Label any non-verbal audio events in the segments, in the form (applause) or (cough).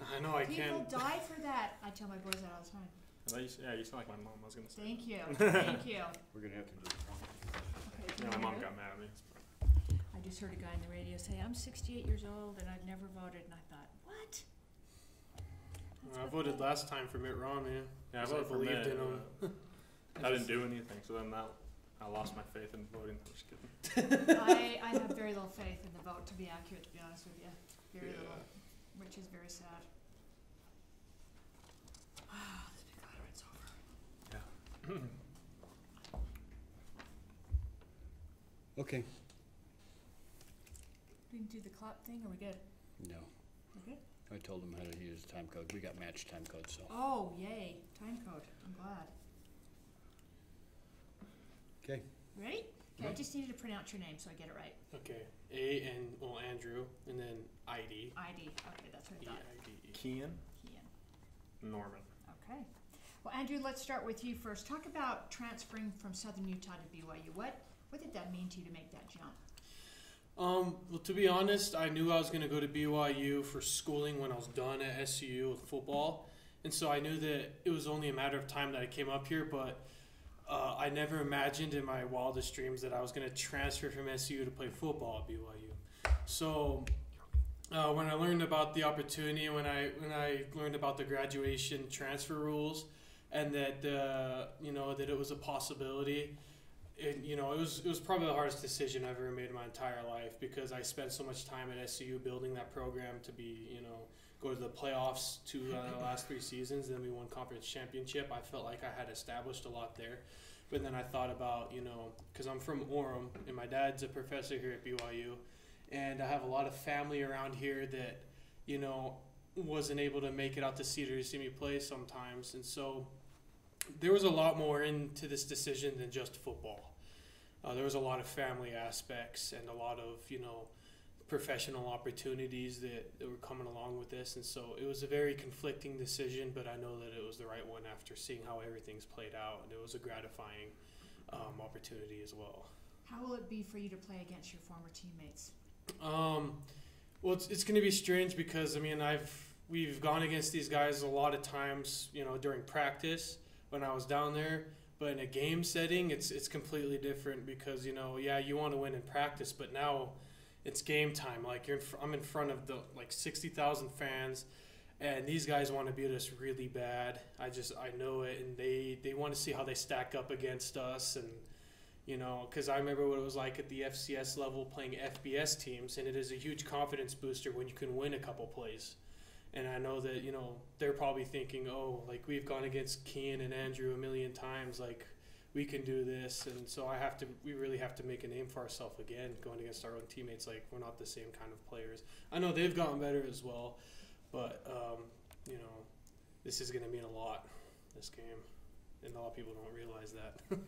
I know I People can't. die for that. I tell my boys that all the time. And that you, yeah, you sound like my mom. I was gonna say. Thank you, (laughs) thank you. We're gonna have to do Okay, Yeah, my mom got mad at me. I just heard a guy on the radio say, I'm sixty-eight years old and I've never voted, and I thought, what? I voted last time for Mitt Romney. Yeah, I voted for believed Mitt, in him. (laughs) I didn't do anything, so then that I lost my faith in voting. I'm just kidding. I, I have very little faith in the vote, to be accurate, to be honest with you. Very Yeah. little, which is very sad. Ah, this big over. (clears throat) Okay. We can do the clap thing, are we good? No, Okay. I told them how to use time code. We got matched time code, so. Oh, yay, time code, I'm glad. Okay. Ready? Okay, I just needed to pronounce your name so I get it right. Okay. A and well Andrew and then ID. ID, okay, that's what I E thought. I D E. Kian Kian. Norman. Okay. Well, Andrew, let's start with you first. Talk about transferring from Southern Utah to BYU. What what did that mean to you to make that jump? Um, well, to be honest, I knew I was going to go to BYU for schooling when I was done at SUU with football, and so I knew that it was only a matter of time that I came up here. But uh, I never imagined in my wildest dreams that I was going to transfer from SU to play football at BYU. So uh, when I learned about the opportunity, when I when I learned about the graduation transfer rules, and that uh, you know that it was a possibility it, you know, it was it was probably the hardest decision I've ever made in my entire life because I spent so much time at SU building that program to be, you know, go to the playoffs two uh, the last three seasons. Then we won conference championship. I felt like I had established a lot there. But then I thought about, you know, because I'm from Orem and my dad's a professor here at BYU, and I have a lot of family around here that, you know, wasn't able to make it out to Cedar to see me play sometimes, and so there was a lot more into this decision than just football. Uh, there was a lot of family aspects and a lot of you know professional opportunities that, that were coming along with this, and so it was a very conflicting decision. But I know that it was the right one after seeing how everything's played out, and it was a gratifying um, opportunity as well. How will it be for you to play against your former teammates? Um, well, it's, it's going to be strange because I mean I've we've gone against these guys a lot of times, you know, during practice when I was down there. But in a game setting, it's it's completely different because you know, yeah, you want to win in practice, but now it's game time. Like you're, in fr- I'm in front of the like sixty thousand fans, and these guys want to beat us really bad. I just I know it, and they they want to see how they stack up against us, and you know, because I remember what it was like at the FCS level playing FBS teams, and it is a huge confidence booster when you can win a couple plays. And I know that you know they're probably thinking, oh, like we've gone against Kean and Andrew a million times, like we can do this, and so I have to. We really have to make a name for ourselves again, going against our own teammates. Like we're not the same kind of players. I know they've gotten better as well, but um, you know, this is going to mean a lot. This game, and a lot of people don't realize that. (laughs)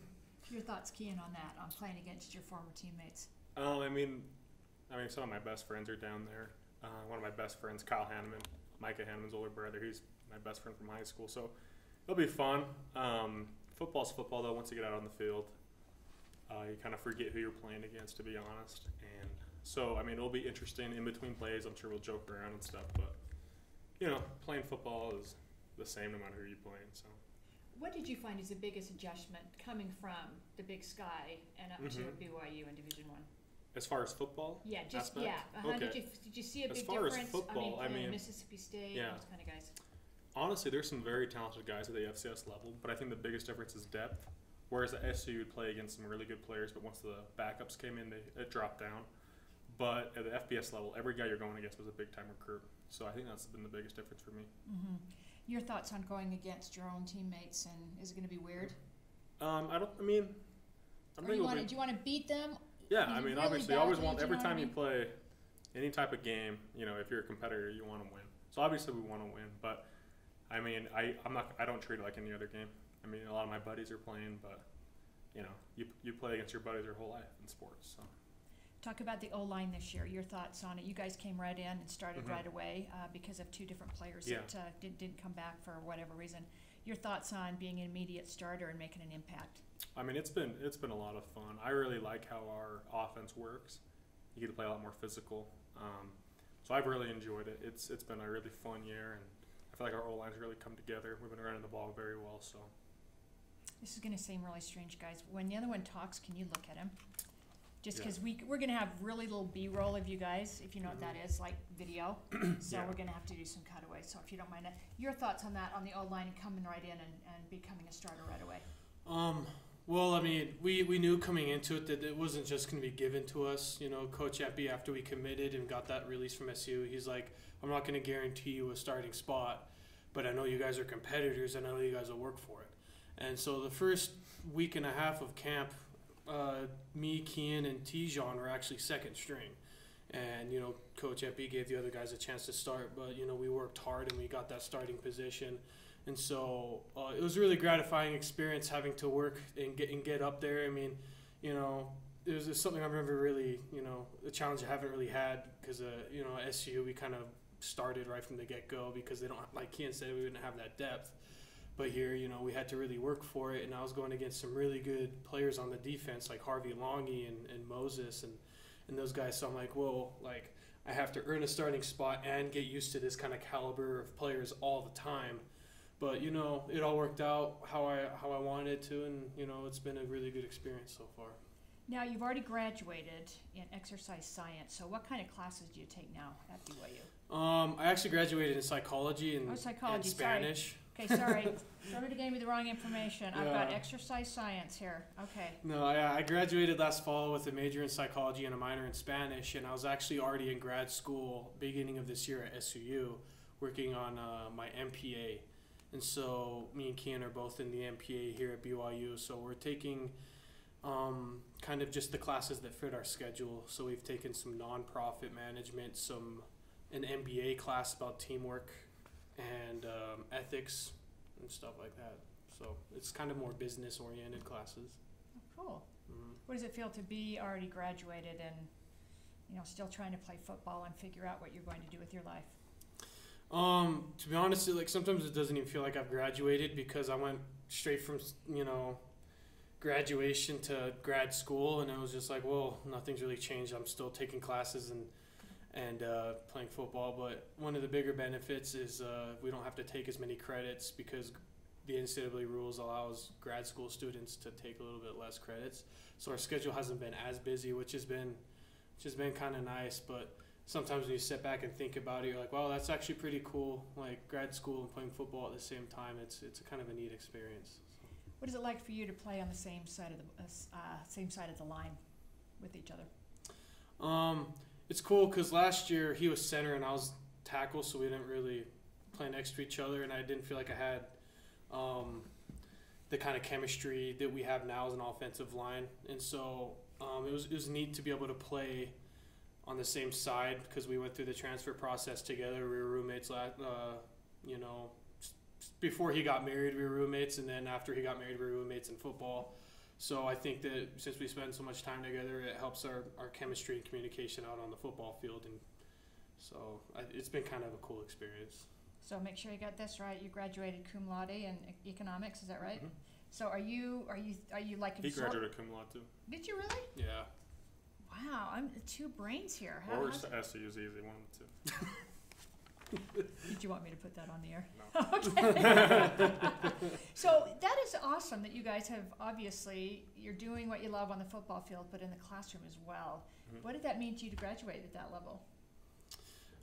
Your thoughts, Kian, on that, on playing against your former teammates? Um, I mean, I mean, some of my best friends are down there. Uh, one of my best friends, Kyle Hannemann, Micah Hannemann's older brother. He's my best friend from high school, so it'll be fun. Um, football's football, though. Once you get out on the field, uh, you kind of forget who you're playing against, to be honest. And so, I mean, it'll be interesting in between plays. I'm sure we'll joke around and stuff, but you know, playing football is the same no matter who you're playing. So. What did you find is the biggest adjustment coming from the Big Sky and up to Mhm. BYU in Division One? As far as football, Yeah, just Aspect? yeah. Uh-huh. Did Okay. you did you see a As big far as difference? football, I I mean, mean, Mississippi State, yeah. those kind of guys. Honestly, there's some very talented guys at the FCS level, but I think the biggest difference is depth. Whereas at SU, would play against some really good players, but once the backups came in, they it dropped down. But at the FBS level, every guy you're going against was a big time recruit. So I think that's been the biggest difference for me. Mm-hmm. Your thoughts on going against your own teammates and is it going to be weird? Um, I don't. I mean, I Or think you want be- do you want to beat them? Yeah, I mean, really obviously, you always want every know what I time you play any type of game. You know, if you're a competitor, you want to win. So obviously, we want to win. But I mean, I I'm not. I don't treat it like any other game. I mean, a lot of my buddies are playing, but you know, you you play against your buddies your whole life in sports. So Talk about the O line this year. Your thoughts on it? You guys came right in and started Mhm. right away uh, because of two different players Yeah. that uh, did, didn't come back for whatever reason. Your thoughts on being an immediate starter and making an impact? I mean, it's been it's been a lot of fun. I really like how our offense works. You get to play a lot more physical. Um, So I've really enjoyed it. It's it's been a really fun year, and I feel like our O line's really come together. We've been running the ball very well. So This is gonna seem really strange, guys. When the other one talks, can you look at him? Just Yeah. because we, we're gonna have really little B-roll of you guys, if you know what that is, like video. (clears throat) So Yeah. we're gonna have to do some cutaways, so if you don't mind, uh, your thoughts on that, on the O-line and coming right in and, and becoming a starter right away? Um, well, I mean, we, we knew coming into it that it wasn't just going to be given to us. You know, Coach Empey, after we committed and got that release from SU, he's like, I'm not going to guarantee you a starting spot, but I know you guys are competitors and I know you guys will work for it. And so the first week and a half of camp, uh, me, Kian, and Tejan were actually second string. And, you know, Coach Empey gave the other guys a chance to start, but, you know, we worked hard and we got that starting position. And so uh, it was a really gratifying experience having to work and get and get up there. I mean, you know, it was just something I've never really, you know, a challenge I haven't really had because, uh, you know, SU we kind of started right from the get go because they don't like Kian said we didn't have that depth. But here, you know, we had to really work for it, and I was going against some really good players on the defense like Harvey Langi and, and Moses and and those guys. So I'm like, whoa, like I have to earn a starting spot and get used to this kind of caliber of players all the time but you know it all worked out how I how I wanted it to, and you know it's been a really good experience so far. Now, you've already graduated in exercise science, so what kind of classes do you take now at BYU? Um, I actually graduated in psychology and, Oh, psychology, and sorry. Spanish. Okay, sorry, somebody gave me the wrong information. I've got exercise science here, okay. No, I, I graduated last fall with a major in psychology and a minor in Spanish, and I was actually already in grad school beginning of this year at SUU, working on uh, my MPA. And so me and Kian are both in the MPA here at BYU. So we're taking um, kind of just the classes that fit our schedule. So we've taken some nonprofit management, some an MBA class about teamwork and um, ethics and stuff like that. So it's kind of more business oriented classes. Oh, Cool. Mhm. What does it feel to be already graduated and, you know, still trying to play football and figure out what you're going to do with your life? Um, to be honest, like sometimes it doesn't even feel like I've graduated because I went straight from you know graduation to grad school, and it was just like, well, nothing's really changed. I'm still taking classes and and uh, playing football, but one of the bigger benefits is uh, we don't have to take as many credits because the NCAA rules allows grad school students to take a little bit less credits. So our schedule hasn't been as busy, which has been which has been kind of nice, but sometimes when you sit back and think about it, you're like, wow, that's actually pretty cool. Like grad school and playing football at the same time, it's it's a kind of a neat experience. What is it like for you to play on the same side of the, uh, uh, same side of the line with each other? Um, it's cool because last year he was center and I was tackle, so we didn't really play next to each other, and I didn't feel like I had um, the kind of chemistry that we have now as an offensive line, and so um, it was it was neat to be able to play on the same side because we went through the transfer process together. We were roommates, uh, you know. s- s- Before he got married, we were roommates, and then after he got married, we were roommates in football. So I think that since we spend so much time together, it helps our, our chemistry and communication out on the football field, and so I, it's been kind of a cool experience. So make sure you got this right. You graduated cum laude in e- economics, is that right? Mhm. So are you are you are you like he absor- graduated cum laude too. Did you really? Yeah. Wow, I'm two brains here. How, Or how's- SU's easy one too. (laughs) did you want me to put that on the air? No. (laughs) okay. (laughs) so that is awesome that you guys have obviously you're doing what you love on the football field, but in the classroom as well. Mhm. What did that mean to you to graduate at that level?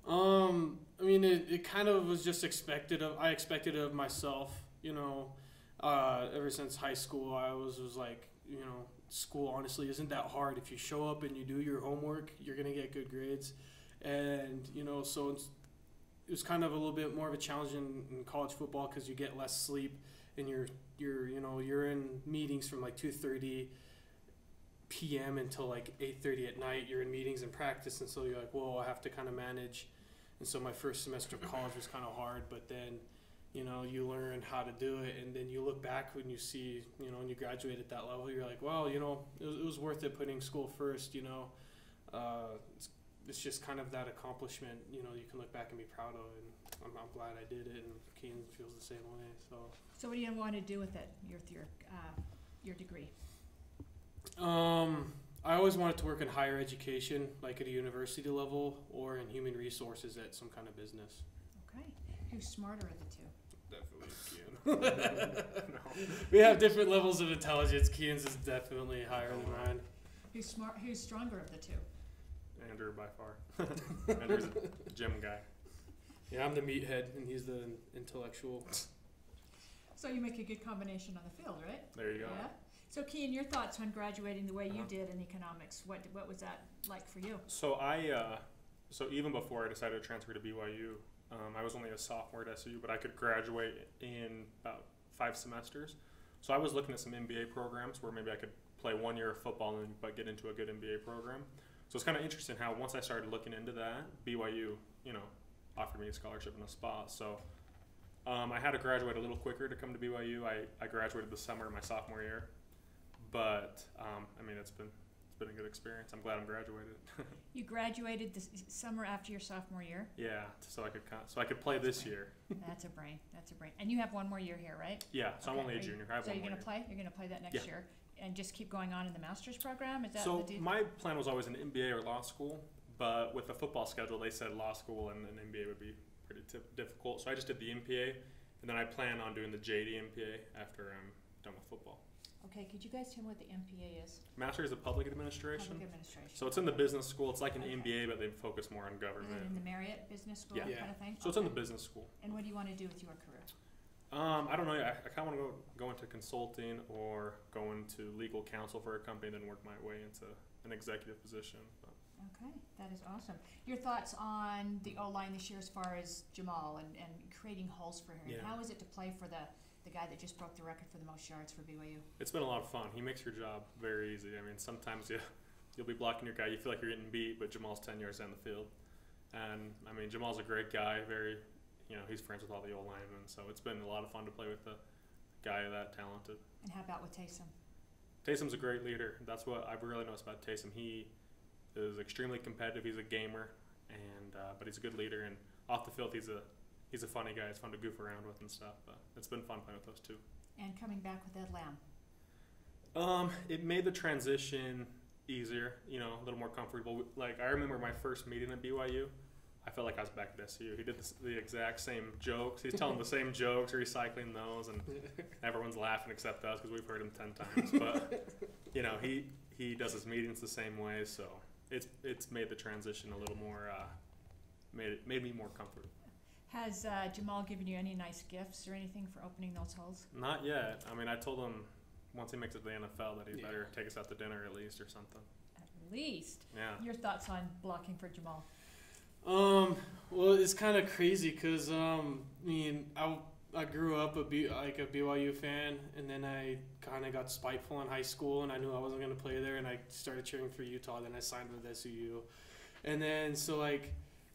Um, I mean, it, it kind of was just expected of. I expected it of myself. You know, uh, ever since high school, I was was like, you know, school honestly isn't that hard. If you show up and you do your homework, you're gonna get good grades. And you know, so it's, it was kind of a little bit more of a challenge in, in college football because you get less sleep and you're you're you know you're in meetings from like two thirty p.m. until like 8:30 at night. You're in meetings and practice, and so you're like, "Whoa, I have to kind of manage." And so my first semester of college was kind of hard, but then, you know, you learn how to do it, and then you look back when you see, you know, when you graduate at that level, you're like, "Well, you know, it was, it was worth it putting school first You know, uh, it's, it's just kind of that accomplishment. You know, you can look back and be proud of, and I'm, I'm glad I did it, and Keen feels the same way. So. So what do you want to do with it? Your your uh, your degree. Um, I always wanted to work in higher education, like at a university level or in human resources at some kind of business. Okay. Who's smarter of the two? Definitely Kian. (laughs) we have different levels of intelligence. Kian's is definitely higher than mine. Who's smart? Who's stronger of the two? Andrew by far. (laughs) Andrew's a gym guy. Yeah, I'm the meathead and he's the intellectual. So you make a good combination on the field, right? There you go. Yeah. So, Kean, your thoughts on graduating the way you Uh-huh. did in economics? What what was that like for you? So I, uh, so even before I decided to transfer to BYU, um, I was only a sophomore at SU, but I could graduate in about five semesters. So I was looking at some MBA programs where maybe I could play one year of football and but get into a good MBA program. So it's kind of interesting how once I started looking into that, BYU, you know, offered me a scholarship and a spot. So um, I had to graduate a little quicker to come to BYU. I, I graduated the summer of my sophomore year, but um, I mean it's been been a good experience. I'm glad I'm graduated. (laughs) You graduated the summer after your sophomore year. Yeah, so I could con- so I could play this year. (laughs) That's a brain. That's a brain. And you have one more year here, right? Yeah, so I'm only a junior. I have so one you're gonna year. play. You're gonna play that next Yeah. year, and just keep going on in the master's program. Is that So the my plan was always an MBA or law school, but with the football schedule, they said law school and an MBA would be pretty tip- difficult. So I just did the MPA, and then I plan on doing the JD MPA after I'm done with football. Okay, could you guys tell me what the MPA is? Master's of Public Administration. Public administration. So it's in the business school. It's like an Okay. MBA, but they focus more on Is it in government. the Marriott Business School Yeah. Kind of thing? So it's in the Okay. business school. And what do you want to do with your career? Um, I don't know. I, I kind of want to go go into consulting or go into legal counsel for a company, then work my way into an executive position. But Okay, that is awesome. Your thoughts on the O line this year as far as Jamaal and, and creating holes for him? Yeah. How is it to play for the, the guy that just broke the record for the most yards for BYU? It's been a lot of fun. He makes your job very easy. I mean, sometimes you you'll be blocking your guy, you feel like you're getting beat, but Jamaal's ten yards down the field. And I mean, Jamaal's a great guy. Very, you know, he's friends with all the old linemen, so it's been a lot of fun to play with a guy that talented. And how about with Taysom? Taysom's a great leader. That's what I've really noticed about Taysom. He is extremely competitive. He's a gamer, and uh, but he's a good leader. And off the field, he's a he's a funny guy. It's fun to goof around with and stuff. But it's been fun playing with those two. And coming back with Ed Lamb. Um, it made the transition easier, you know, a little more comfortable. Like I remember my first meeting at BYU, I felt like I was back at SU. He did the, the exact same jokes. He's telling the same jokes, recycling those, and (laughs) everyone's laughing except us because we've heard him ten times. But (laughs) you know, he he does his meetings the same way, so it's it's made the transition a little more uh, made it made me more comfortable. Has uh, Jamaal given you any nice gifts or anything for opening those holes? Not yet. I mean, I told him once he makes it to the NFL that he Yeah. better take us out to dinner at least or something. At least. Yeah. Your thoughts on blocking for Jamaal? Um, well, it's kind of crazy because um, I mean, I, I grew up a B, like a BYU fan, and then I kind of got spiteful in high school, and I knew I wasn't gonna play there, and I started cheering for Utah. Then I signed with SUU, and then so like,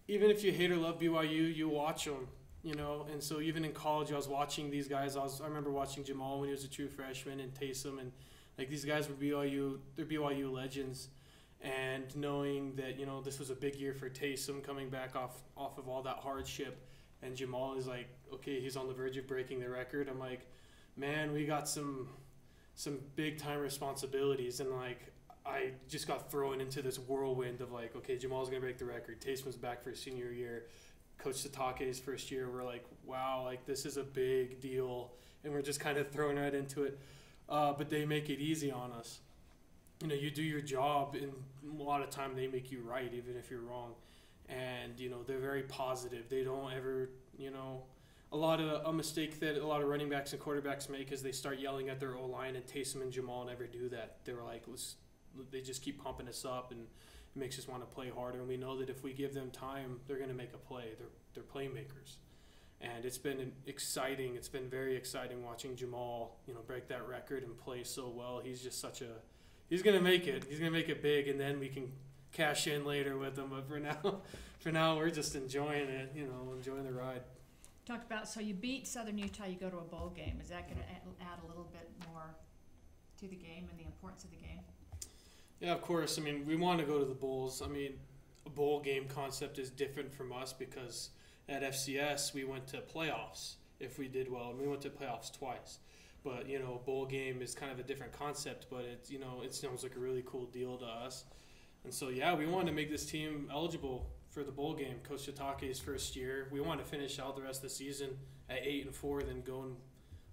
even if you hate or love BYU, you watch them, you know. And so even in college, I was watching these guys. I was I remember watching Jamaal when he was a true freshman, and Taysom, and like these guys were BYU, they're BYU legends and knowing that you know this was a big year for Taysom coming back off off of all that hardship, and Jamaal is like, okay, he's on the verge of breaking the record. I'm like, man, we got some some big time responsibilities, and like I just got thrown into this whirlwind of like, okay, Jamaal's gonna break the record. Taysom's back for his senior year. Coach Sitake's first year, we're like, wow, like this is a big deal, and we're just kind of thrown right into it. Uh, but they make it easy on us you know you do your job and a lot of time they make you right even if you're wrong and you know they're very positive they don't ever you know a lot of a mistake that a lot of running backs and quarterbacks make is they start yelling at their O line and Taysom and Jamaal never do that they were like let's they just keep pumping us up and it makes us want to play harder and we know that if we give them time they're going to make a play they're they're playmakers and it's been exciting it's been very exciting watching Jamaal you know break that record and play so well he's just such a he's gonna make it. He's gonna make it big, and then we can cash in later with him. But for now, (laughs) for now, we're just enjoying it. You know, enjoying the ride. Talked about so you beat Southern Utah, you go to a bowl game. Is that going to mm-hmm. add a little bit more to the game and the importance of the game? Yeah, of course. I mean, we want to go to the bowls. I mean, a bowl game concept is different from us because at FCS we went to playoffs if we did well, and we went to playoffs twice. but you know, a bowl game is kind of a different concept. But it's you know, it sounds like a really cool deal to us. And so yeah, we wanted to make this team eligible for the bowl game. Coach Sitake's first year, we want to finish out the rest of the season at eight and four, then go and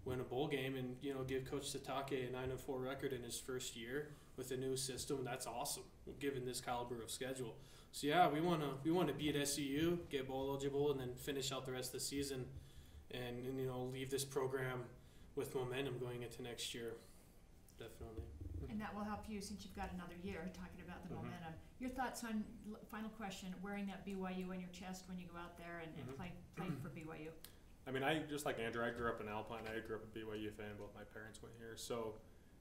win a bowl game, and you know, give Coach Sitake a nine and four record in his first year with a new system. That's awesome, given this caliber of schedule. So yeah, we wanna we want to beat SUU, get bowl eligible, and then finish out the rest of the season, and, and you know leave this program with momentum going into next year. Definitely. And that will help you since you've got another year, talking about the Mhm. momentum. Your thoughts on, l- final question, wearing that BYU on your chest when you go out there and, and Mhm. play, play for BYU? I mean, I just like Andrew. I grew up in Alpine. I grew up a BYU fan. Both my parents went here. So,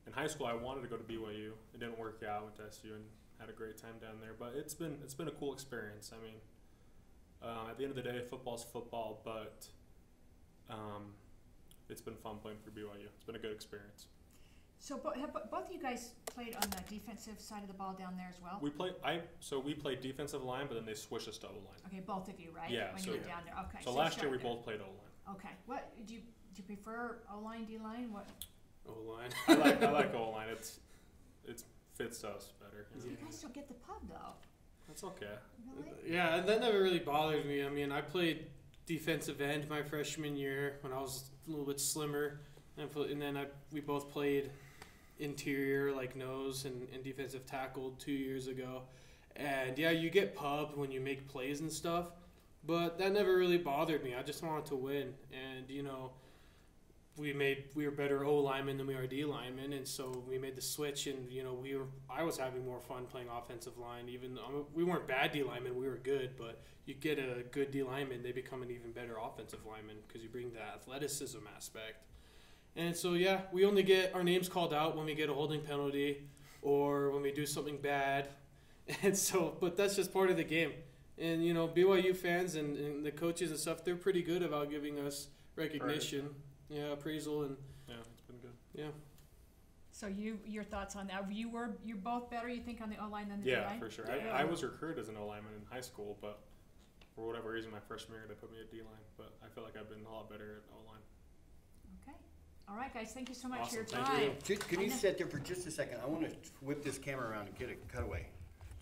in high school, I wanted to go to BYU. It didn't work out. I Went to SU and had a great time down there. But it's been it's been a cool experience. I mean, uh, at the end of the day, football's football. But um, it's been fun playing for BYU. It's been a good experience. So bo- have both of you guys played on the defensive side of the ball down there as well? We play. I so we played defensive line, but then they switched us to O line. Okay, both of you, right? Yeah, When so- you were down there, okay. So you last year we there. both played O line. Okay, what, do you, do you prefer O-line, D-line, what? O line. (laughs) I like I like O line. It's it fits us better. you know. You guys don't get the pub though, That's okay. really? Yeah, that never really bothered me. I mean, I played defensive end my freshman year when I was a little bit slimmer, and, pl- and then I we both played interior like nose and, and defensive tackle two years ago. And yeah, you get pub when you make plays and stuff, but that never really bothered me. I just wanted to win, and you know. We made we were better O linemen than we are D linemen, and so we made the switch. And you know we were I was having more fun playing offensive line. Even though we weren't bad D linemen, we were good. But you get a good D lineman, they become an even better offensive lineman because you bring the athleticism aspect. And so yeah, we only get our names called out when we get a holding penalty or when we do something bad. (laughs) And so, but that's just part of the game. And you know, BYU fans and, and the coaches and stuff, they're pretty good about giving us recognition, yeah, appraisal, and Yeah, it's been good. yeah. So you, your thoughts on that, you were, you're both better, you think, on the O-line than the Yeah, D-line? for sure. Yeah. I, I was recruited as an O lineman in high school, but for whatever reason, my freshman year they put me at D line. But I feel like I've been a lot better at O line. Okay, all right, guys, thank you so much for your time. thank you. Can, can you know- sit there for just a second? I wanna whip this camera around and get a cutaway.